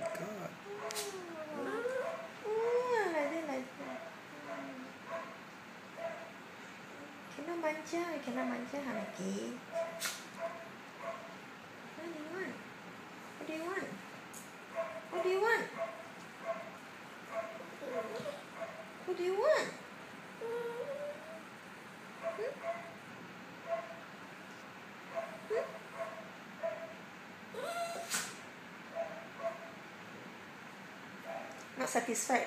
god. Cannot I cannot manja, Hanaki. What do you want? What do you want? What do you want? What do you want? Hmm? Not satisfied